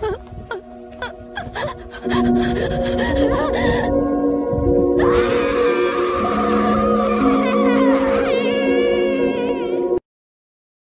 Ha ha ha!